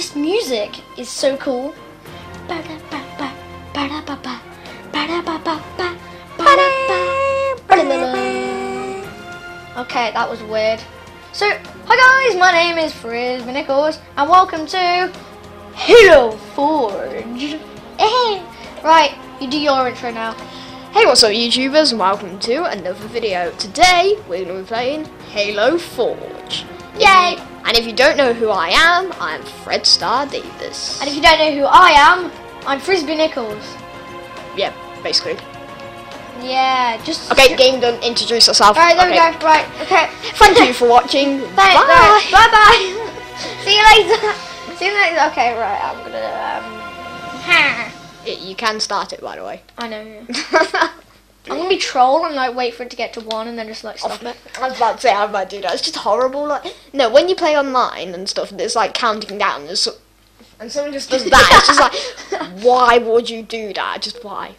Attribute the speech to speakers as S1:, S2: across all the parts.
S1: This music is so cool. Okay, that was weird. So, hi guys, my name is Frisbee Nicholls, and welcome to Halo Forge. Right, you do your intro now.
S2: Hey what's up YouTubers welcome to another video. Today we're going to be playing Halo Forge.
S1: Yay!
S2: And if you don't know who I am, I'm Fredstar Davies.
S1: And if you don't know who I am, I'm Frisbee Nicholls.
S2: Yeah, basically.
S1: Yeah, just
S2: Okay, game done, introduce yourself.
S1: Alright, there
S2: okay.
S1: we go. Right, okay.
S2: Thank you for watching.
S1: Bye.
S2: Bye.
S1: Bye bye. See you later. See you later. Okay, right. I'm gonna. Um, ha.
S2: You can start it by the way.
S1: I know. Yeah. I'm gonna be troll and like wait for it to get to one and then just like stop it.
S2: I was about to say I might do that. It's just horrible. Like no, when you play online and stuff, it's like counting down. And, so, and someone just does that. it's just like, why would you do that? Just why?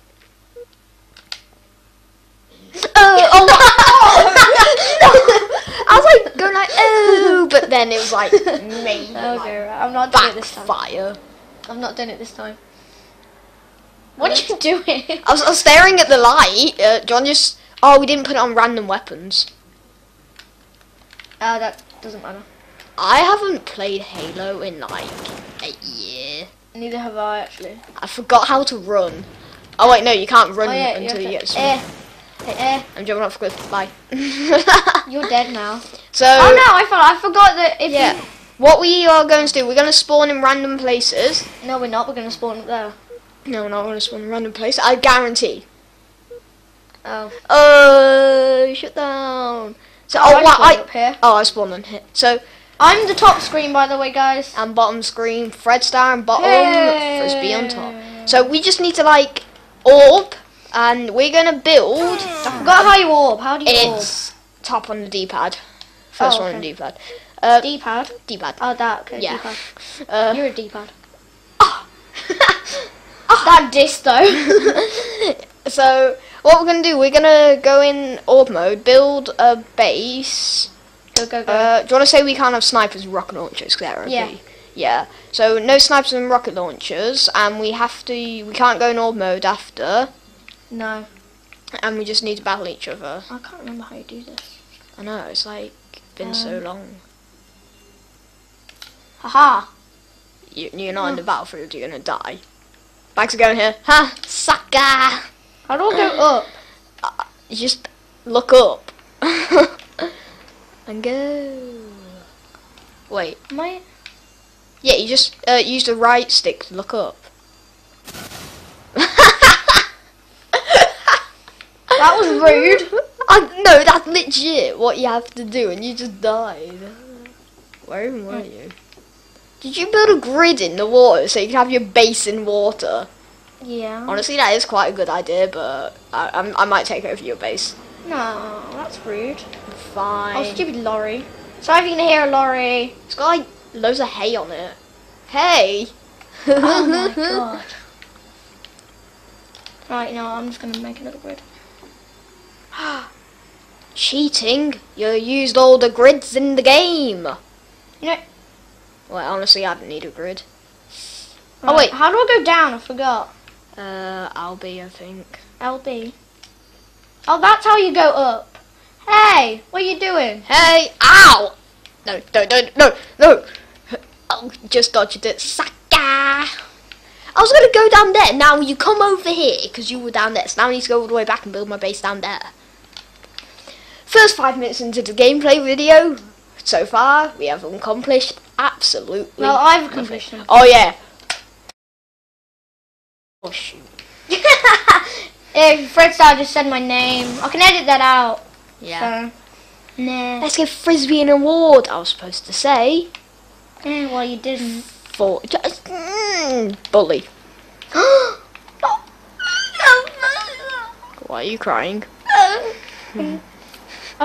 S2: Oh, oh my I was like going like oh, but then it was like me.
S1: Okay,
S2: like,
S1: right. I'm not doing it this time.
S2: backfire.
S1: I'm not doing it this time. What are you doing?
S2: I was, I was staring at the light. Uh, John just oh, we didn't put it on random weapons.
S1: Oh, that doesn't matter.
S2: I haven't played Halo in like a year.
S1: Neither have I actually.
S2: I forgot how to run. Oh wait, no, you can't run
S1: Oh yeah,
S2: until you
S1: you
S2: get.
S1: to- eh, eh,
S2: I'm jumping off a cliff. Bye.
S1: you're dead now.
S2: so
S1: Oh no, I forgot. I forgot that if
S2: yeah,
S1: you.
S2: what we are going to do, we're going to spawn in random places.
S1: No, we're not. We're gonna spawn up there.
S2: No, not to spawn in random places. I guarantee.
S1: Oh.
S2: Oh, shut down. So
S1: Oh,
S2: oh,
S1: I
S2: wow,
S1: spawned
S2: I
S1: up here.
S2: oh I spawned on here. So
S1: I'm the top screen, by the way, guys.
S2: and bottom screen, Fredstar and bottom, Frisbee on top. So we just need to like orb, and we're gonna build.
S1: I forgot how you orb. How do you
S2: It's top on the D-pad. First
S1: Oh,
S2: one on the D-pad. Uh,
S1: orb? D-pad.
S2: D-pad.
S1: Oh, that. Okay,
S2: Yeah. Uh,
S1: You're a D-pad. That diss though.
S2: so what we're gonna do? We're gonna go in orb mode, build a base.
S1: go go go.
S2: Uh, do you want to say we can't have snipers and rocket launchers? 'cause they're?
S1: Yeah.
S2: Yeah. So no snipers and rocket launchers, and we have to. We can't go in orb mode after,
S1: no,
S2: and we just need to battle each other.
S1: I can't remember how you do this.
S2: I know it's like been so
S1: Um,
S2: long.
S1: Haha.
S2: You, you're not in the battlefield. You're gonna die. Bags are going here. Ha! Sucker!
S1: How do I go up?
S2: You just look up and go. Wait.
S1: Am I?
S2: Yeah, you just uh, use the right stick to look up.
S1: That was rude.
S2: I, no, that's legit what you have to do, and you just died. Where even were you? Did you build a grid in the water so you can have your base in water?
S1: Yeah.
S2: Honestly, that is quite a good idea, but I, I'm, I might take over your base.
S1: No, that's rude.
S2: Fine.
S1: Oh, stupid lorry. Sorry if you can hear a lorry.
S2: It's got like loads of hay on it. Hay.
S1: Oh my god. Right, no, I'm just gonna make another grid.
S2: Cheating! You used all the grids in the game.
S1: You know.
S2: Well, honestly, I don't need a grid.
S1: Right,
S2: Oh, wait.
S1: How do I go down? I forgot.
S2: Uh, I'll I think.
S1: LB. Oh, that's how you go up. Hey, what are you doing?
S2: Hey! Ow! No, no, no, no, no! Oh, just dodged it. Sucker! I was gonna go down there. Now you come over here because you were down there. So now I need to go all the way back and build my base down there. First five minutes into the gameplay video. So far, we have accomplished absolutely.
S1: Well, I've accomplished.
S2: Oh yeah. Oh shoot.
S1: If Fredstar just said my name, I can edit that out.
S2: Yeah.
S1: So, nah.
S2: Let's give Frisbee an award. I was supposed to say
S1: Eh, well, you didn't.
S2: for just mm, bully. Why are you crying?
S1: I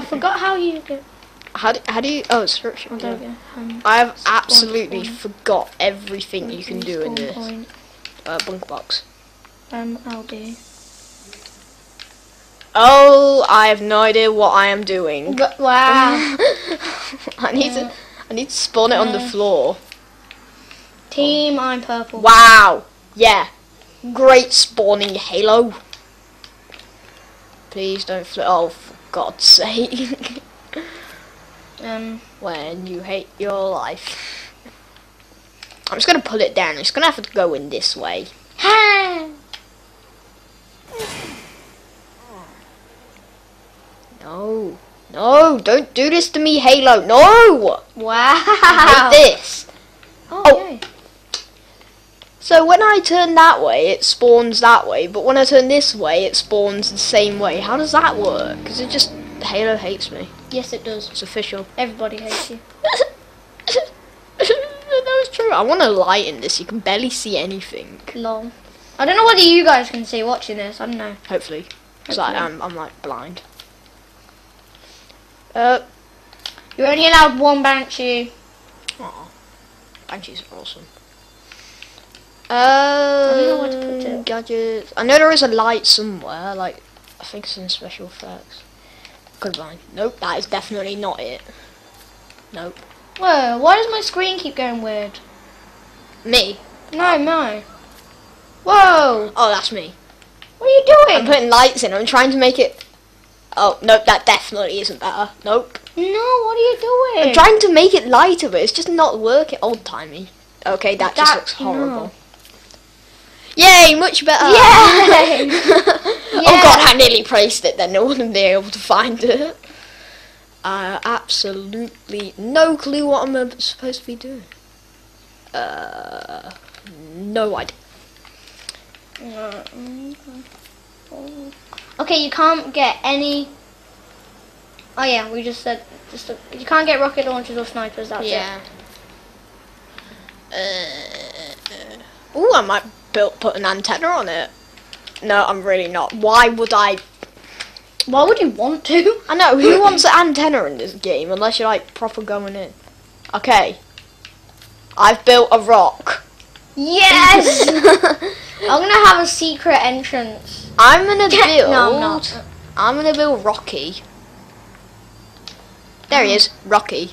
S1: forgot how you go.
S2: How do, how do you? Oh.
S1: Oh, there. Um,
S2: I have absolutely
S1: spawn.
S2: forgot everything you can do in this
S1: Point,
S2: uh, bunker box.
S1: um, LB.
S2: Oh, I have no idea what I am doing.
S1: But, wow.
S2: I need to I need to spawn it on the floor.
S1: Team, I'm purple.
S2: Wow. Yeah. Great spawning Halo. Please don't flip. Oh, for God's sake.
S1: Um,
S2: when you hate your life. I'm just gonna pull it down. It's gonna have to go in this way. No. No, don't do this to me, Halo. No!
S1: Wow.
S2: I hate this.
S1: Oh,
S2: Oh. So when I turn that way, it spawns that way, but when I turn this way, it spawns the same way. How does that work? Because it just Halo hates me.
S1: Yes, it does.
S2: It's official.
S1: Everybody hates you.
S2: that was true. I want to light in this. You can barely see anything.
S1: Lol. I don't know whether you guys can see watching this. I don't know.
S2: Hopefully, because. I'm I'm like blind. Uh,
S1: You're only allowed one banshee.
S2: aw, banshees are awesome. Uh,
S1: don't know where to put it.
S2: gadgets. I know there is a light somewhere. Like, I think it's in special effects. Could. Nope, that is definitely not it. Nope.
S1: Whoa, why does my screen keep going weird?
S2: Me.
S1: No, oh. no. Whoa,
S2: Oh, that's me.
S1: what are you doing?
S2: I'm putting lights in. I'm trying to make it. Oh, nope, that definitely isn't better. Nope.
S1: No, what are you doing?
S2: I'm trying to make it lighter, but it's just not working. Old timey. Okay, that, just looks horrible.
S1: no.
S2: Yay, much better.
S1: Yay!
S2: oh god, I nearly placed it then. No one would be able to find it. Uh, absolutely no clue what I'm uh, supposed to be doing. Uh, no idea.
S1: Okay, you can't get any. Oh yeah, we just said just a, you can't get rocket launchers or snipers. That's
S2: yeah. Uh, ooh, I might build, put an antenna on it. No, I'm really not. Why would I?
S1: Why would you want to?
S2: I know who wants an antenna in this game unless you're like proper going in. Okay, I've built a rock.
S1: Yes. I'm gonna have a secret entrance.
S2: I'm gonna build.
S1: No, I'm not.
S2: I'm gonna build Rocky. There he mm. is, Rocky.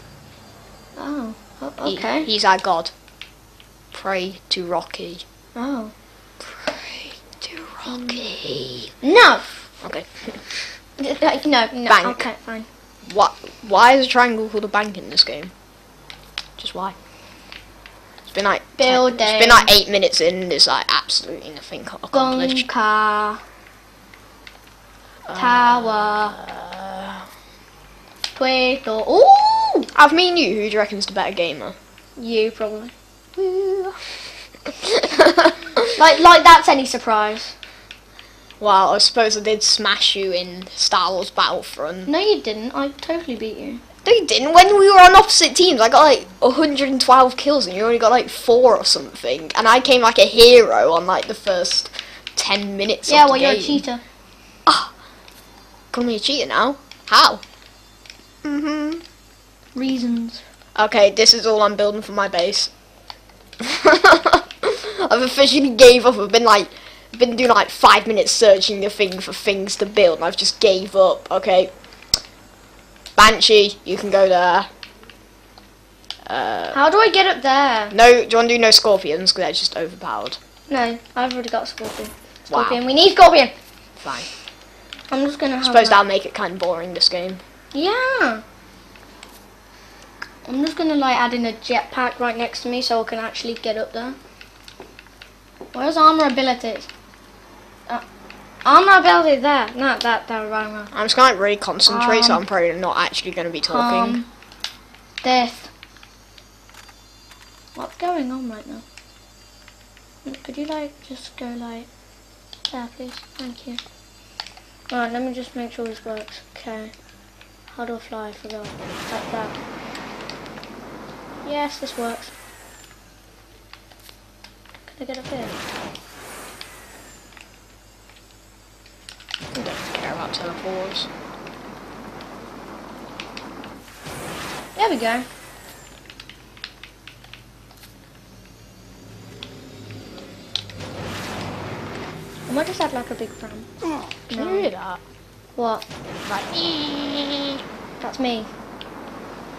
S1: Oh, o-
S2: He-
S1: okay.
S2: he's our god. Pray to Rocky.
S1: Oh.
S2: Pray to Rocky.
S1: No.
S2: Okay.
S1: Like, no, no.
S2: Bank.
S1: Okay, fine.
S2: What? Why is a triangle called a bank in this game? Just why? It's been like ten-
S1: Building.
S2: It's been like eight minutes in. and There's like absolutely nothing accomplished.
S1: Tower.
S2: Uh,
S1: Twiddle. Ooh!
S2: out of me and you, who do you reckon's the better gamer?
S1: You probably. Like, like that's any surprise.
S2: well, I suppose I did smash you in Star Wars Battlefront.
S1: No, you didn't. I totally beat you.
S2: No, you didn't. When we were on opposite teams, I got like 112 kills, and you only got like four or something. And I came like a hero on like the first 10 minutes.
S1: yeah,
S2: of the
S1: well, you're a cheater.
S2: Call me a cheater now? How? Mm-hmm.
S1: Reasons.
S2: Okay, this is all I'm building for my base. I've officially gave up. I've been like, been doing like five minutes searching the thing for things to build, and I've just gave up. Okay. Banshee, you can go there. Uh,
S1: How do I get up there?
S2: no, do you want to do no scorpions? Because they're just overpowered.
S1: No, I've already got Scorpion.
S2: Wow.
S1: Scorpion. We need Scorpion.
S2: Fine.
S1: I'm just gonna
S2: suppose that'll make it kind of boring, this game.
S1: Yeah. I'm just gonna like add in a jetpack right next to me so I can actually get up there. Where's armor abilities? Uh, armor ability there. No, that that right.
S2: I'm just to like, really concentrate, so
S1: Um,
S2: I'm probably not actually going to be talking.
S1: Um, this. What's going on right now? Could you like just go like there, please? Thank you. Alright, let me just make sure this works. Okay. How do I fly? I forgot. Like that. Yes, this works. Can I get up here?
S2: I don't care about teleports.
S1: There we go. I might just add like a big fan.
S2: Can
S1: No.
S2: you hear that?
S1: What?
S2: Like, "Ee."
S1: That's me.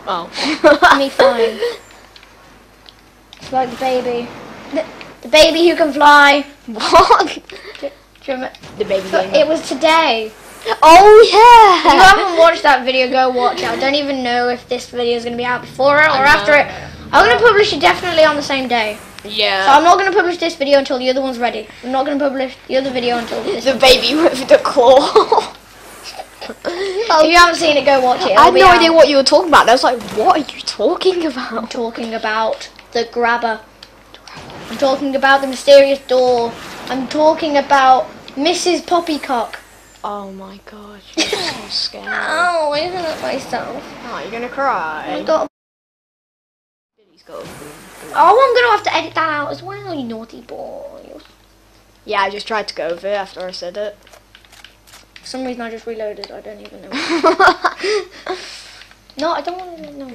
S2: oh.
S1: me flying. It's like the baby. The, the baby who can fly.
S2: What?
S1: Do you?
S2: The baby
S1: But it was today.
S2: Oh yeah!
S1: If you haven't watched that video, go watch it. I don't even know if this video is going to be out before it or after it. I'm going to publish it definitely on the same day.
S2: Yeah.
S1: So I'm not going to publish this video until the other one's ready. I'm not going to publish the other video until this.
S2: the baby with the claw.
S1: If you haven't seen it, go watch it.
S2: I
S1: It'll
S2: had no
S1: out.
S2: idea what you were talking about. I was like, what are you talking about?
S1: I'm
S2: about?
S1: talking about the grabber. I'm talking about the mysterious door. I'm talking about Mrs. Poppycock.
S2: Oh my god, you're so scared.
S1: Ow, I hurt myself.
S2: Oh, you're gonna cry.
S1: Oh got.
S2: He's got
S1: Oh, I'm gonna have to edit that out as well, you naughty boy.
S2: Yeah, I just tried to go over it after I said it.
S1: For some reason, I just reloaded. I don't even know. no, I don't want to know.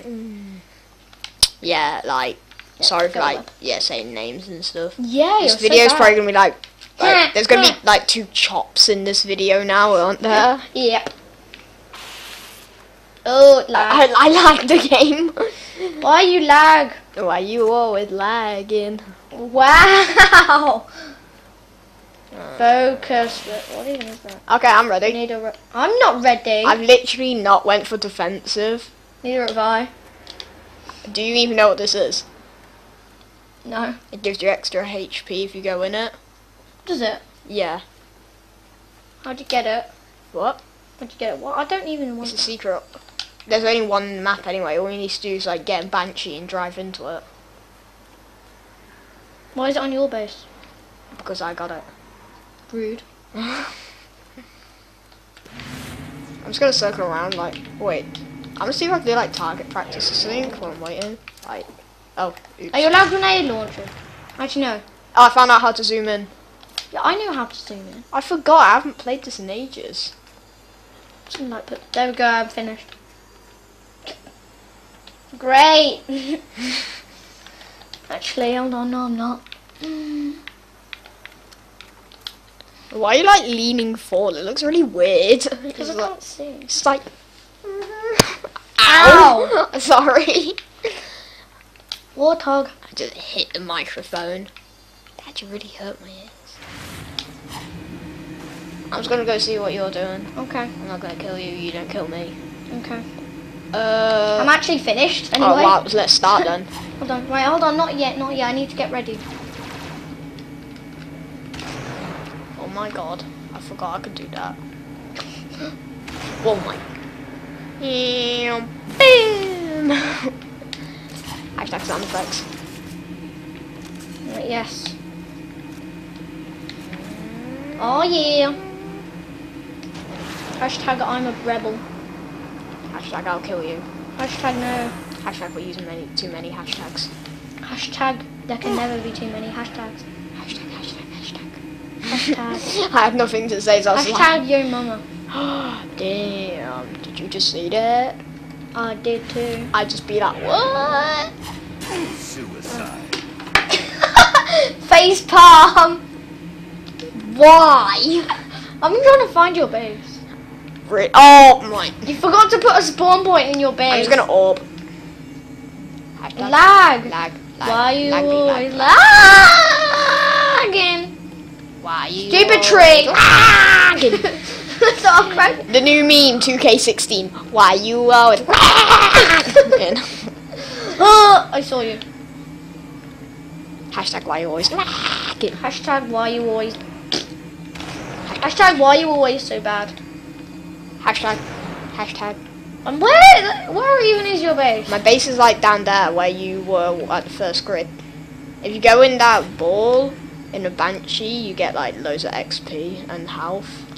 S2: yeah, like, sorry for like,
S1: on.
S2: yeah, saying names and stuff.
S1: Yeah,
S2: This video is
S1: so
S2: probably gonna be like, like there's gonna be like two chops in this video now, aren't there?
S1: Yep. Oh, lag.
S2: I, I like the game.
S1: Why you lag?
S2: Why you always lagging?
S1: Wow. Uh. Focus. What even is that?
S2: Okay, I'm ready.
S1: Re- I'm not ready.
S2: I've literally not went for defensive.
S1: Neither have I.
S2: Do you even know what this is?
S1: No.
S2: It gives you extra HP if you go in it.
S1: Does it?
S2: Yeah.
S1: How'd you get it?
S2: What?
S1: How'd you get it? What? I don't even want.
S2: It's a secret. There's only one map anyway. All you need to do is like get a Banshee and drive into it.
S1: Why is it on your base?
S2: Because I got it.
S1: Rude.
S2: I'm just gonna circle around like, wait. I'm gonna see if I can do like target practice or something while I'm waiting. Like, oh, oops.
S1: Are you allowed grenade launcher? How Actually, no.
S2: Oh, I found out how to zoom in.
S1: Yeah, I know how to zoom in.
S2: I forgot, I haven't played this in ages.
S1: Something like. There we go. I'm finished. Great. Actually, hold on. No, I'm not.
S2: Why are you like leaning forward? It looks really weird.
S1: Because
S2: It's
S1: I
S2: like,
S1: can't see.
S2: it's like.
S1: Ow!
S2: Sorry.
S1: Warthog.
S2: I just hit the microphone. That really hurt my ears. I'm just gonna go see what you're doing.
S1: Okay.
S2: I'm not gonna kill you, you don't kill me.
S1: Okay.
S2: Uh,
S1: I'm actually finished. Anyway.
S2: oh, wow, let's start then.
S1: Hold on. Wait. Hold on. Not yet. Not yet. I need to get ready.
S2: Oh my god, I forgot I could do that. Oh my. Boom. Hashtag sound effects.
S1: Right, yes. Oh yeah. Hashtag I'm a rebel.
S2: Hashtag I'll kill you.
S1: Hashtag no.
S2: Hashtag we're using many too many hashtags.
S1: Hashtag there can never be too many hashtags.
S2: Hashtag, hashtag, hashtag.
S1: Hashtag.
S2: I have nothing to say, so
S1: Hashtag yo mama.
S2: like, damn, did you just see that?
S1: I did too.
S2: I'd just be like, what?
S3: Suicide.
S1: Face palm.
S2: Why?
S1: I'm trying to find your base.
S2: Re- oh my.
S1: You forgot to put a spawn point in your base.
S2: I'm just gonna orb.
S1: Lag.
S2: Lag. lag
S1: Why you
S2: laggy,
S1: always
S2: lag.
S1: lagging?
S2: Why you
S1: Stupid trick.
S2: lagging?
S1: Stop crying.
S2: the new meme 2K16. Why you always lagging?
S1: Oh, I saw you.
S2: Hashtag why you always.
S1: Hashtag why you always. Hashtag why you always so bad.
S2: Hashtag. Hashtag.
S1: And where where even is your base?
S2: My base is like down there where you were at the first grid. If you go in that ball in a banshee, you get like loads of XP and health.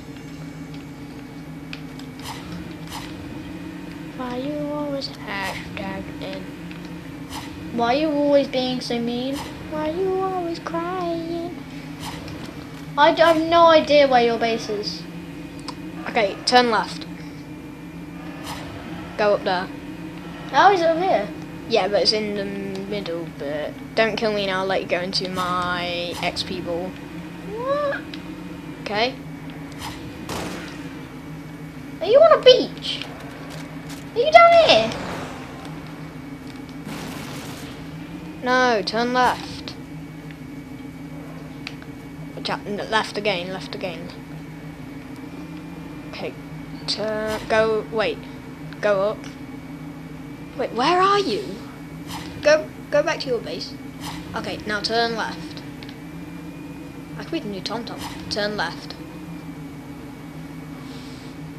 S2: Why you always hashtag in?
S1: Why you always being so mean?
S2: Why you always crying?
S1: I d- I have no idea where your base is.
S2: Okay, turn left. Go up there.
S1: How is it over here?
S2: Yeah, but it's in the middle bit. Don't kill me now, I'll let you go into my XP ball.
S1: What?
S2: Okay?
S1: Are you on a beach? Are you down here?
S2: No, turn left. Watch left again, left again. Okay, turn, go, wait, go up. Wait, where are you? Go, go back to your base. Okay, now turn left. I could be the new Tom Tom. Turn left.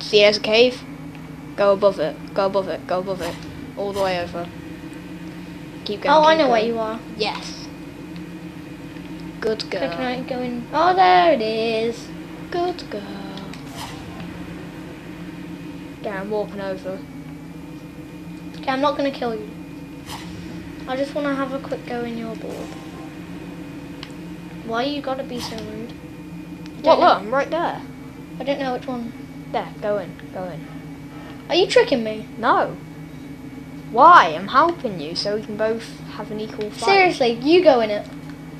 S2: See, there's a cave. Go above it, go above it, go above it. All the way over. Keep going.
S1: Oh, I
S2: keep
S1: know where you are.
S2: Yes. Good girl.
S1: Okay, can I go in? Oh, there it is.
S2: Good girl. Yeah, I'm walking over.
S1: Okay, I'm not gonna kill you. I just want to have a quick go in your board. Why you gotta be so rude?
S2: What? Look, I'm right there.
S1: I don't know which one.
S2: There, go in, go in.
S1: Are you tricking me?
S2: No. Why? I'm helping you so we can both have an equal fight.
S1: Seriously, you go in it.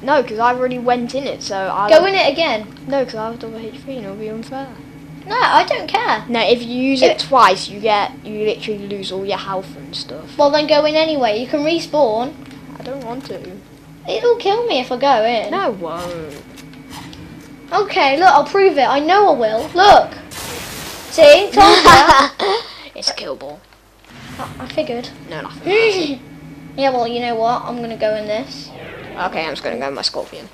S2: No, because I already went in it, so I
S1: Go in it again.
S2: No, because I have double HP and it'll be unfair.
S1: No, I don't care.
S2: No, if you use
S1: It-
S2: it twice, you get you literally lose all your health and stuff.
S1: Well, then go in anyway. You can respawn.
S2: I don't want to.
S1: It'll kill me if I go in.
S2: No, it won't.
S1: Okay, look, I'll prove it. I know I will. Look. See? Told ya.
S2: It's a kill ball.
S1: I figured.
S2: No, nothing.
S1: yeah, well, you know what? I'm gonna go in this.
S2: Okay, I'm just gonna go with my scorpion.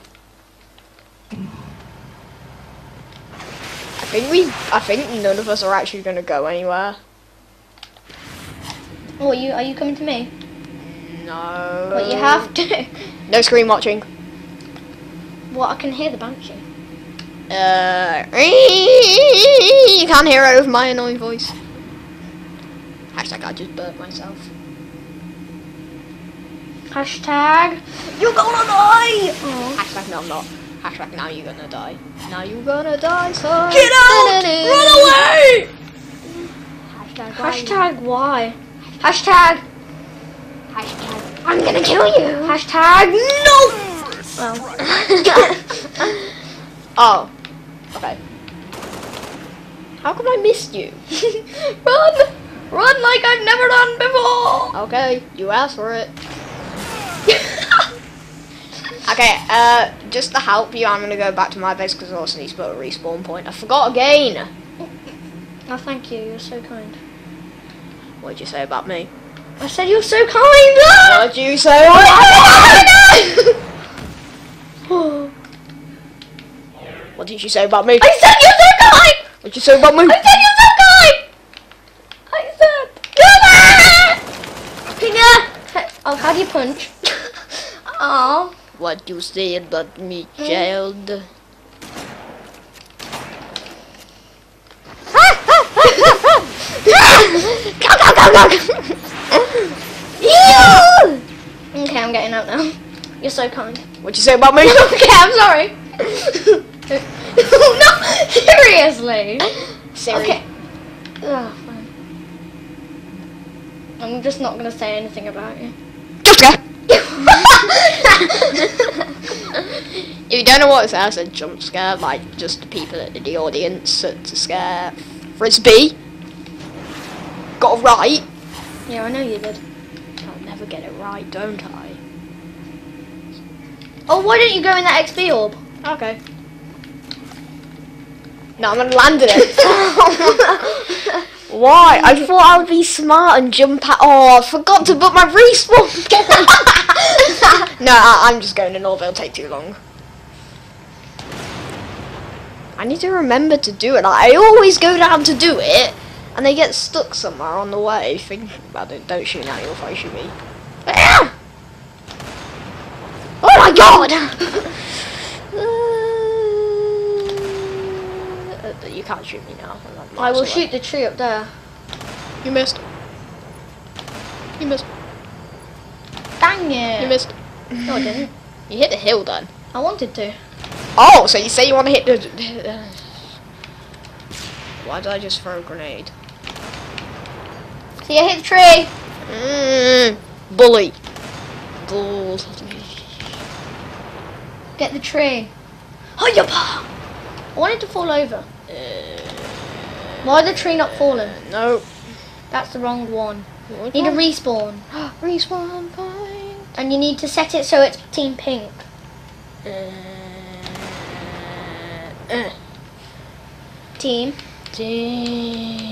S2: I think we. I think none of us are actually gonna go anywhere.
S1: Oh, you are you coming to me?
S2: No.
S1: But you have to.
S2: No screen watching.
S1: what? I can hear the banshee.
S2: Uh, you can't hear it with my annoying voice. Hashtag I just burnt myself.
S1: Hashtag. You're gonna die. Oh.
S2: Hashtag no I'm not. Hashtag now you're gonna die. Now you're gonna die, son.
S1: Get out! Run away!
S2: Hashtag,
S1: Hashtag why? Hashtag.
S2: Hashtag I'm gonna kill you.
S1: Hashtag no. Well.
S2: Oh. Okay. How come I missed you?
S1: Run! Run like I've never done before!
S2: Okay, you asked for it. Okay, uh, just to help you, I'm gonna go back to my base because I also need to put a respawn point. I forgot again.
S1: Oh, thank you. You're so kind.
S2: What did you say about me?
S1: I said you're so kind!
S2: What did you say What did you say about me?
S1: I said you're so kind!
S2: What did you say about me?
S1: I said you're so kind! I said... Finger! How do you punch? Oh.
S2: What you say about me, hmm? child? go, go, go, go!
S1: Okay, I'm getting out now. You're so kind.
S2: What you say about me?
S1: okay, I'm sorry. no, seriously.
S2: Siri.
S1: Okay. Fine. I'm just not gonna say anything about you.
S2: If you don't know what that's a jump scare, like just the people in the audience to to scare Frisbee. Got it right.
S1: yeah, I know you did.
S2: I'll never get it right, don't I?
S1: Oh, why don't you go in that XP orb?
S2: Okay. No, I'm gonna land in it. Why? I thought I would be smart and jump out. Oh, I forgot to put my respawn. no, I, I'm just going to orb. It'll take too long. I need to remember to do it. I always go down to do it, and they get stuck somewhere on the way. Think about it. Don't shoot now. You'll shoot me. Ah! Oh my god! Uh, you can't shoot me now. I'm like
S1: I will
S2: away.
S1: shoot the tree up there.
S2: You missed. You missed.
S1: Dang it.
S2: You missed.
S1: No, I didn't.
S2: You hit the hill then.
S1: I wanted to.
S2: Oh, so you say you want to hit the. Why did I just throw a grenade?
S1: See, I hit the tree.
S2: Mm, bully. Bull.
S1: Get the tree. Hiya! I wanted to fall over. Why the tree not falling?
S2: No.
S1: That's the wrong one. Need a respawn.
S2: respawn point.
S1: And you need to set it so it's team pink.
S2: Uh.
S1: Team.
S2: Team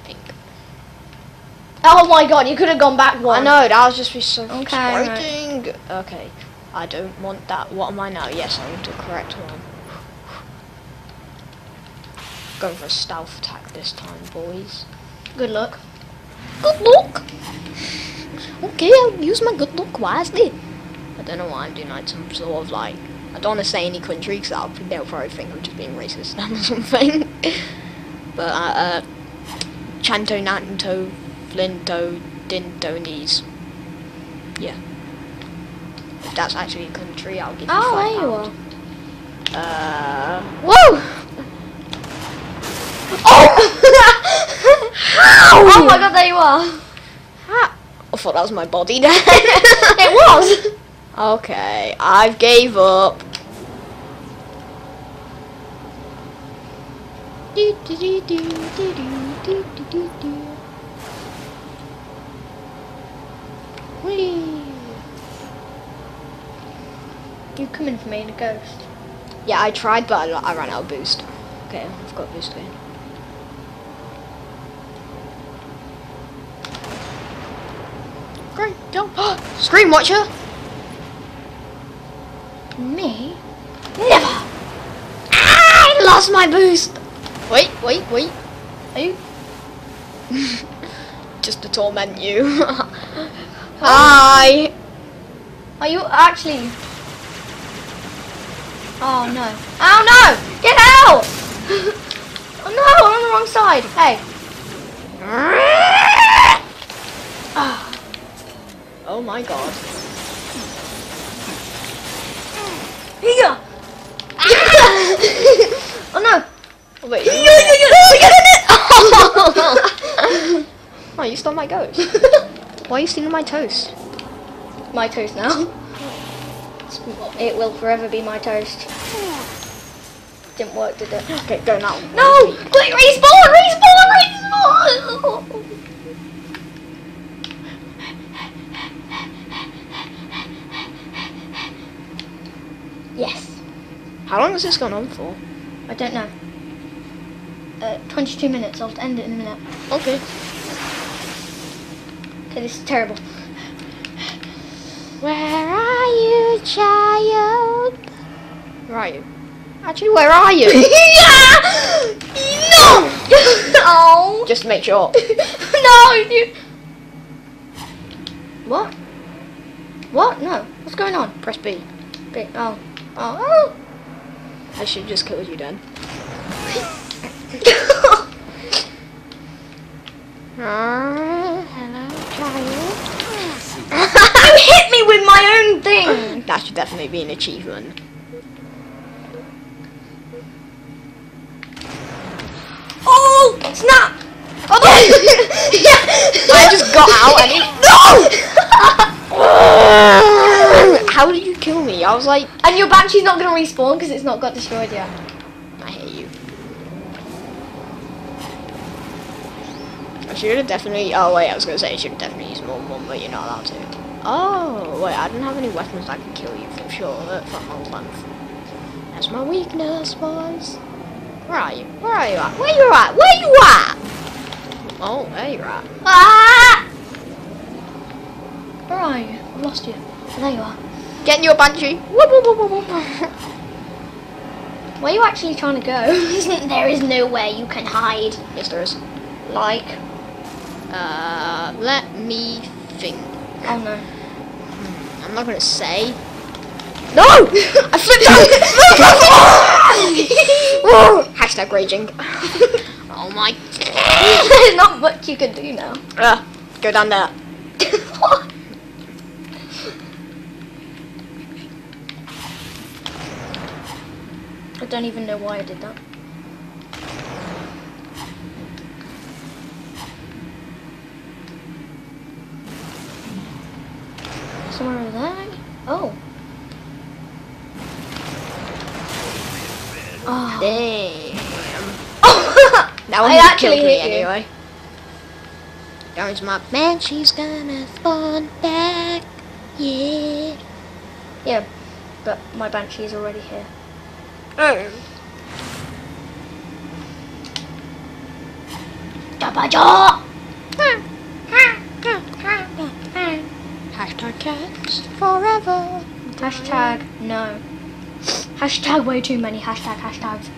S2: pink.
S1: Oh my god, you could have gone back one.
S2: I know, that was just be so
S1: Okay,
S2: frustrating. Okay, I don't want that. What am I now? Yes, I want the correct one. Going for a stealth attack this time, boys.
S1: Good luck.
S2: Good luck! Okay, I'll use my good luck wisely. I don't know why I'm doing like some sort of like. I don't want to say any country because they'll probably think I'm just being racist or something. but uh, uh, Chanto, Nanto, Flinto, Dintonese. Yeah. If that's actually a country, I'll give you
S1: Oh,
S2: five
S1: there you are.
S2: Uh, whoa! Oh!
S1: oh my god, there you are.
S2: How? I thought that was my body then.
S1: it was.
S2: Okay, I've gave up.
S1: You coming for me in a ghost?
S2: Yeah, I tried, but I, I ran out of boost. Okay, I've got boost again. Jump! Scream Watcher!
S1: Me? Never.
S2: I lost my boost! Wait, wait, wait.
S1: Are you?
S2: Just to torment you. Hi!
S1: Are you actually? Oh no! Oh no! Get out! oh no! I'm on the wrong side. Hey. Ah.
S2: Oh Oh my god.
S1: Here. oh no!
S2: Oh, wait. oh, you stole my ghost. Why are you stealing my toast?
S1: My toast now. It will forever be my toast. Didn't work, did it?
S2: Okay, go now.
S1: No! Quick, respawn! Respawn! Respawn! Yes.
S2: How long has this gone on for?
S1: I don't know. Uh, 22 minutes. I'll end it in a minute.
S2: Okay.
S1: Okay, this is terrible.
S2: Where are you, child? Where are you? Actually, where are you?
S1: yeah! No! oh!
S2: Just to make sure.
S1: no! You... What? What? No. What's going on?
S2: Press B.
S1: Big. Oh. Oh.
S2: I should just kill you then. Uh, hello, child.
S1: you hit me with my own thing!
S2: That should definitely be an achievement.
S1: Oh! Snap! Oh, no!
S2: I just got out and he- No! How did you kill me? I was like,
S1: and your banshee's not gonna respawn because it's not got destroyed yet.
S2: I hate you. I should have definitely. Oh wait, I was gonna say I should have definitely used more one, but you're not allowed to. Oh wait, I didn't have any weapons that could kill you for sure uh, from my length. That's my weakness, boys. Where are you? Where are you at? Where you at? Where you at? Oh, there you're at.
S1: Ah! Where are you? I've lost you. There you are.
S2: Getting your banshee. Whoop, whoop, whoop, whoop, whoop.
S1: Where are you actually trying to go? there is nowhere you can hide.
S2: yes, there is.
S1: Like.
S2: Uh, let me think.
S1: Oh no.
S2: I'm not gonna say. No! I flipped out! Hashtag raging. oh my.
S1: There's not much you can do now.
S2: Uh, go down there.
S1: Don't even know why I did that. Somewhere over there? Oh. Oh.
S2: Damn.
S1: oh.
S2: That one
S1: actually
S2: killed me anyway. There's my man, she's gonna spawn back. Yeah.
S1: Yeah, but my banshee is already here.
S2: Oh.
S1: Dabaja!
S2: Hashtag cats forever.
S1: Hashtag no. Hashtag way too many hashtag hashtags.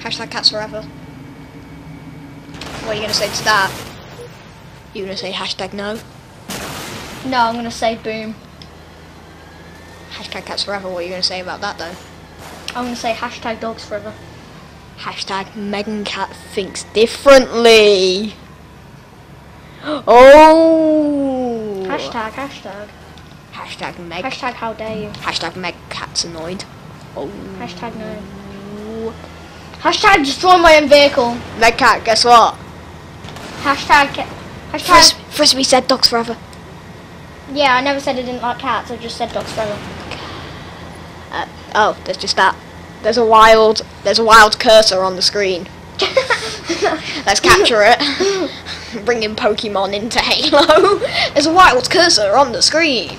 S2: Hashtag cats forever. What are you gonna say to that? You gonna say hashtag no?
S1: No, I'm gonna say boom.
S2: Hashtag cats forever. What are you gonna say about that though?
S1: I'm gonna say hashtag dogs forever.
S2: Hashtag Megan Cat thinks differently. Oh.
S1: Hashtag, hashtag.
S2: Hashtag Meg.
S1: Hashtag how dare you.
S2: Hashtag Meg Cat's annoyed. Oh.
S1: Hashtag no. Hashtag destroy my own vehicle.
S2: Meg Cat, guess what?
S1: Hashtag, hashtag,
S2: Fris- Frisbee said dogs forever.
S1: yeah, I never said I didn't like cats, I just said dogs forever.
S2: Oh, there's just that. There's a wild, there's a wild cursor on the screen. Let's capture it. Bringing Pokemon into Halo. There's a wild cursor on the screen.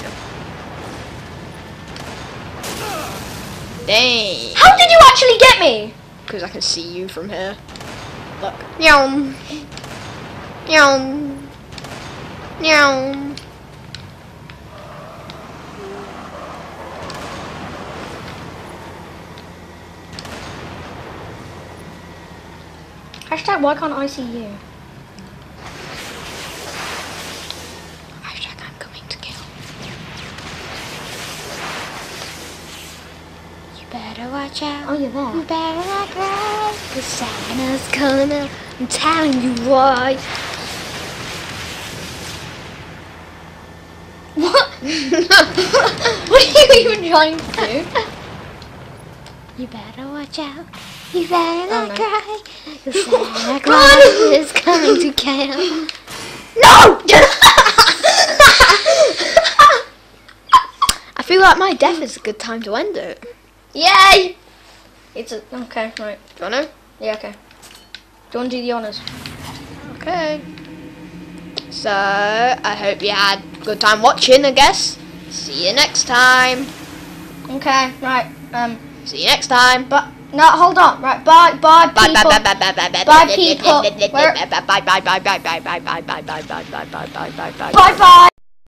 S2: Dang.
S1: How did you actually get me?
S2: Because I can see you from here. Look. Yum. Yum. Yum.
S1: Hashtag why can't I see you?
S2: Hashtag I'm coming to kill. You better watch out.
S1: Oh, you're there.
S2: You better not cry, cause Santa's coming. out. I'm telling you why.
S1: What? what are you even trying to do?
S2: You better watch out. You better
S1: Oh,
S2: not
S1: no.
S2: cry, Santa Claus is coming to kill. No! I feel like my death is a good time to end it.
S1: Yay! It's a okay, right.
S2: Do you wanna?
S1: Yeah, okay. Do you want to do the honors?
S2: Okay. So, I hope you had a good time watching, I guess. See you next time.
S1: Okay, right. Um,
S2: See you next time.
S1: but no, hold on. Right, bye, bye,
S2: Bye
S1: people.
S2: bye bye bye bye bye bye
S1: Bye, people. Where-
S2: bye bye bye bye bye bye bye bye bye bye bye bye bye bye bye bye bye
S1: Bye, bye.